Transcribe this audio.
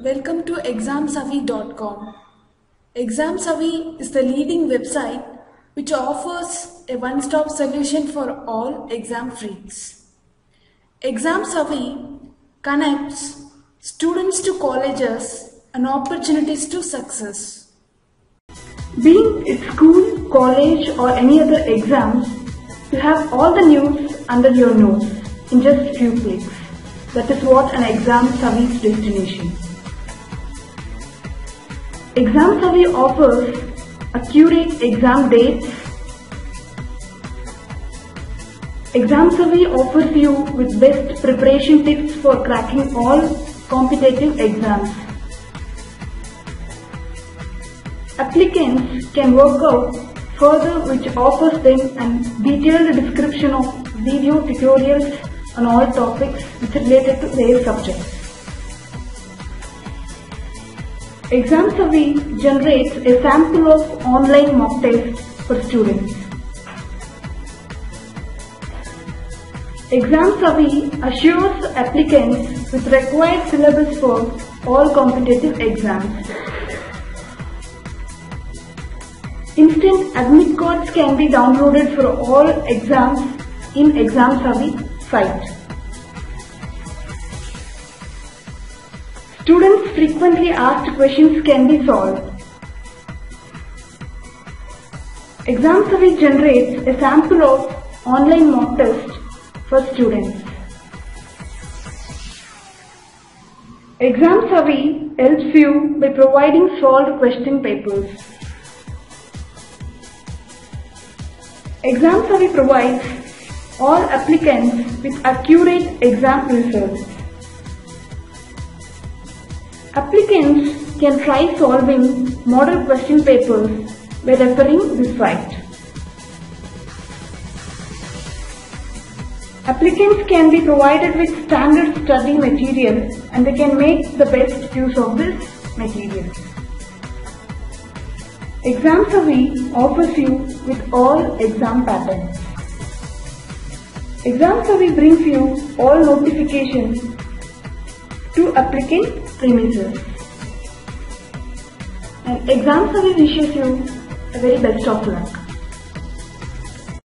Welcome to examsavvy.com. ExamSavvy is the leading website which offers a one-stop solution for all exam freaks. ExamSavvy connects students to colleges and opportunities to success. Being at school, college or any other exams, you have all the news under your nose in just few clicks. That is what an exam savvy's destination. Exam Savvy offers accurate exam dates. Exam Savvy offers you with best preparation tips for cracking all competitive exams. Applicants can work out further which offers them a detailed description of video tutorials on all topics related to their subjects. Exam Savvy generates a sample of online mock tests for students. Exam Savvy assures applicants with required syllabus for all competitive exams. Instant admit cards can be downloaded for all exams in Exam Savvy site. Students frequently asked questions can be solved. Exam Savvy generates a sample of online mock test for students. Exam Savvy helps you by providing solved question papers. Exam Savvy provides all applicants with accurate exam results. Applicants can try solving model question papers by referring this site. Applicants can be provided with standard study material and they can make the best use of this material. Exam Savvy offers you with all exam patterns. Exam Savvy brings you all notifications to applicant premises. And Exam Savvy wishes you a very best of luck.